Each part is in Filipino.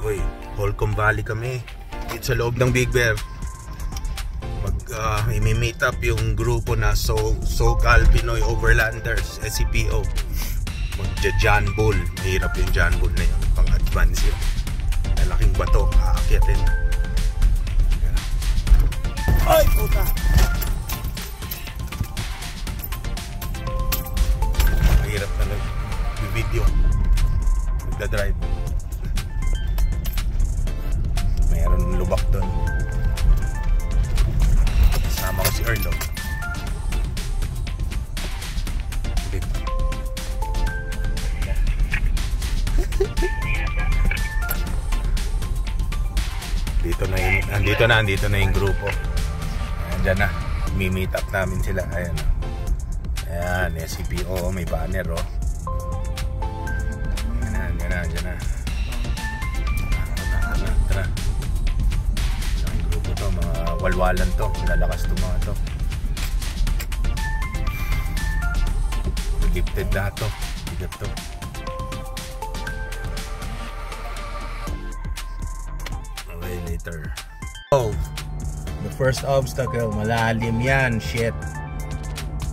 Uy, Holcomb Valley kami. Dito sa loob ng Big Bear. Mag uh, imi-meet up yung grupo na So SoCal Pinoy Overlanders, SCPO. Magja-John Bull. Mahirap yung John Bull na yun. Pang-advance yun. Malaking bato. Aakyatin. Ay, puta! Mahirap na nag-video. Nagda-drive. Dito na yung, andito na, andito na yung grupo. Ayan na. Mi-meet up namin sila. Ayan. Ayan, SCPO, may banner oh. Ayan na, ayan na, ayan na. Ang grupo to, mga walwalan to. Lalakas to mga to. Lifted lahat to. Bigat to. Later. Oh, the first obstacle, malalim yan, shit.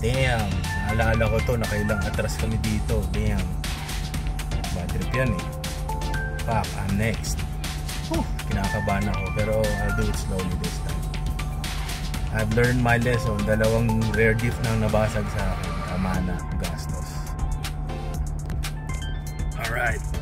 Damn, naalala ko to, nakailang atras kami dito. Damn. Bad trip yan eh. Fuck, I'm next. Whew, kinakabahan ako, pero I'll do it slowly this time. I've learned my lesson. Dalawang rare gift nang nabasag sa akin. Tama na, gastos. Alright.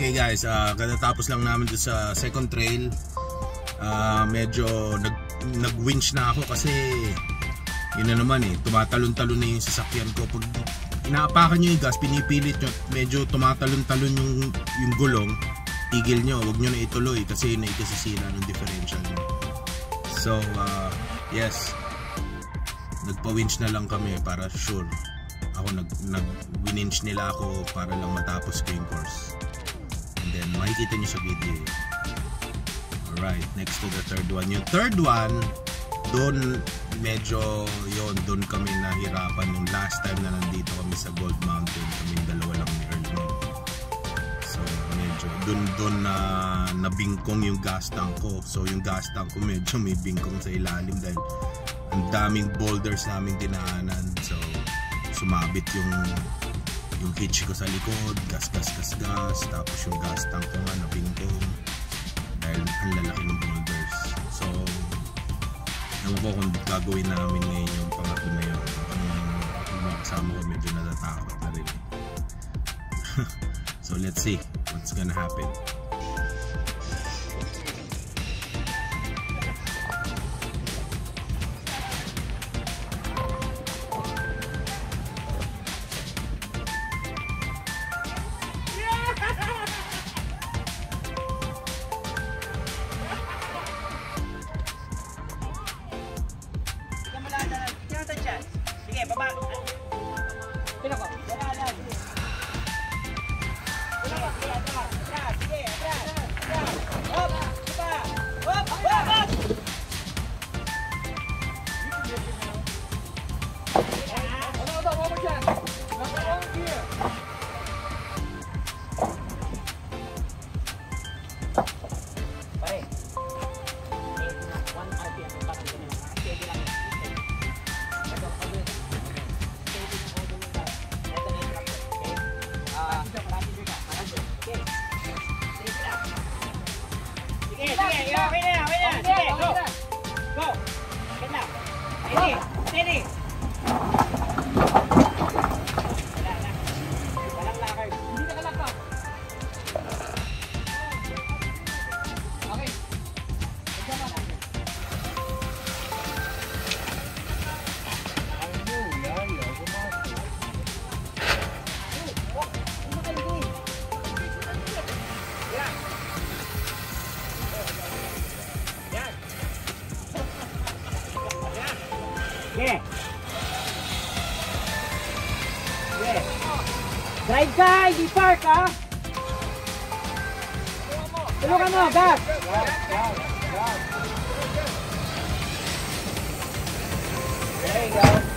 Okay guys, uh, katatapos lang namin doon sa second trail. Uh, medyo nag, nag-winch na ako kasi yun na naman eh, tumatalon-talon na yung sasakyan ko. Pag inaapakan nyo yung gas, pinipilit nyo, medyo tumatalon-talon yung, yung gulong, tigil nyo, wag nyo na ituloy kasi yun ng differential nyo. So, uh, yes, nagpa-winch na lang kami para sure ako nag nag wininch nila ako para lang matapos ko yung course then makikita nyo sa video. Alright next to the third one. Yung third one doon medyo yon doon kami nahirapan. Yung last time na nandito kami sa Gold Mountain kami dalawa lang ni noon so medyo doon doon na nabingkong yung gas tank ko. So yung gas tank ko medyo may bingkong sa ilalim dahil ang daming boulders namin dinaanan. So sumabit yung yung hitch ko sa likod, gas gas gas gas, tapos yung gas tank ko nga nabingkong dahil ang lalaki ng boulders. So, ewan ko kung gagawin namin ngayon yung pangatlo na yun. Ang mga kasama ko medyo natatakot na rin. so, let's see what's gonna happen. 给你给你 Drive ka, hindi park ha. Tulungan mo, gas. There you go.